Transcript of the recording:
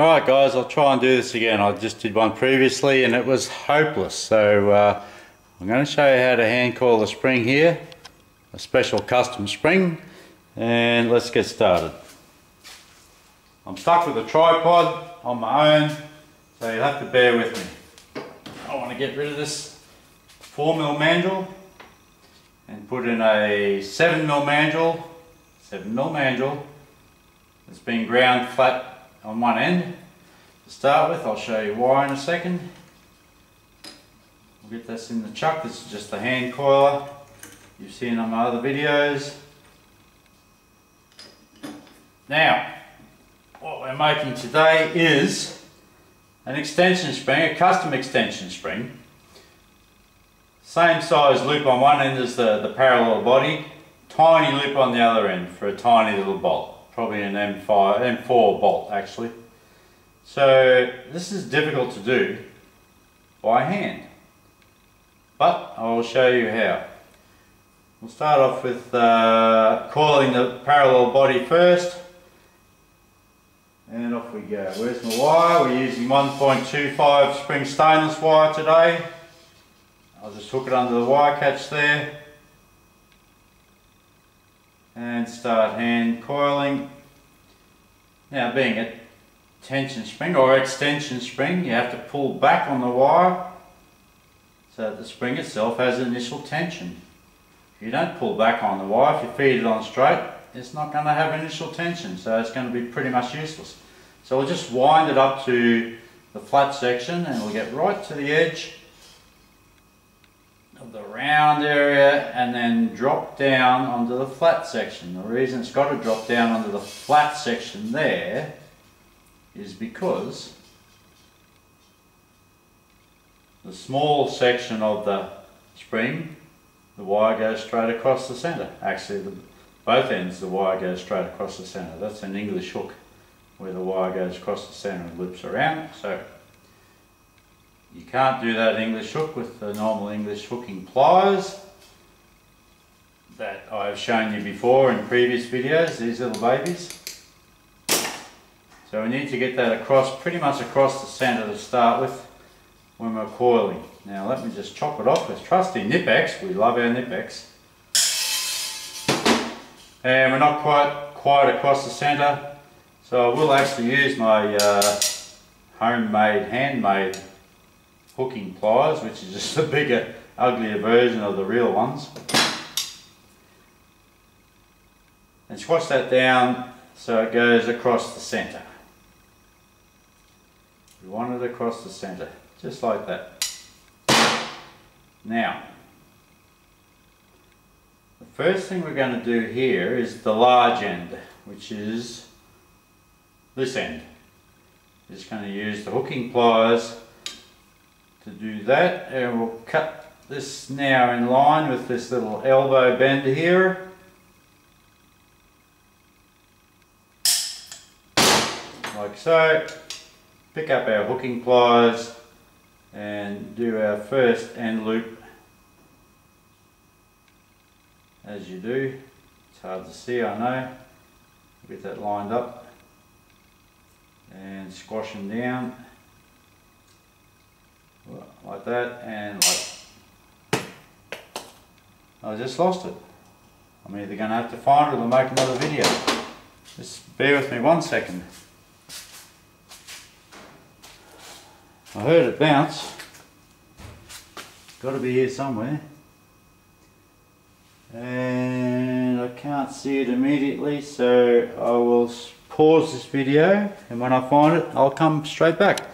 Alright guys, I'll try and do this again. I just did one previously and it was hopeless. So uh, I'm going to show you how to hand coil the spring here. A special custom spring. And let's get started. I'm stuck with a tripod on my own. So you'll have to bear with me. I want to get rid of this 4mm mandrel and put in a 7mm mandrel. 7mm mandrel. It's been ground flat on one end. To start with, I'll show you why in a second. We'll get this in the chuck. This is just the hand coiler you've seen on my other videos. Now, what we're making today is an extension spring, a custom extension spring. Same size loop on one end as the, the parallel body, tiny loop on the other end for a tiny little bolt probably an M5, M4 bolt actually. So this is difficult to do by hand, but I will show you how. We'll start off with uh, coiling the parallel body first. And off we go. Where's my wire? We're using 1.25 spring stainless wire today. I'll just hook it under the wire catch there and start hand coiling. Now being a tension spring or extension spring you have to pull back on the wire so that the spring itself has initial tension. If you don't pull back on the wire, if you feed it on straight, it's not going to have initial tension so it's going to be pretty much useless. So we'll just wind it up to the flat section and we'll get right to the edge of the round area and then drop down onto the flat section. The reason it's got to drop down onto the flat section there is because the small section of the spring, the wire goes straight across the centre. Actually, the, both ends the wire goes straight across the centre. That's an English hook where the wire goes across the centre and loops around. So you can't do that English hook with the normal English hooking pliers that I've shown you before in previous videos, these little babies. So we need to get that across, pretty much across the centre to start with when we're coiling. Now let me just chop it off with trusty Knipex, we love our Knipex. And we're not quite, quite across the centre, so I will actually use my uh, homemade, handmade hooking pliers, which is just a bigger, uglier version of the real ones. And squash that down so it goes across the centre. We want it across the centre, just like that. Now, the first thing we're going to do here is the large end, which is this end. Just going to use the hooking pliers to do that. And we'll cut this now in line with this little elbow bend here. Like so. Pick up our hooking pliers and do our first end loop. As you do. It's hard to see I know. Get that lined up. And squash them down like that and like I just lost it. I'm either going to have to find it or make another video. Just bear with me one second. I heard it bounce. Got to be here somewhere. And I can't see it immediately so I will pause this video and when I find it I'll come straight back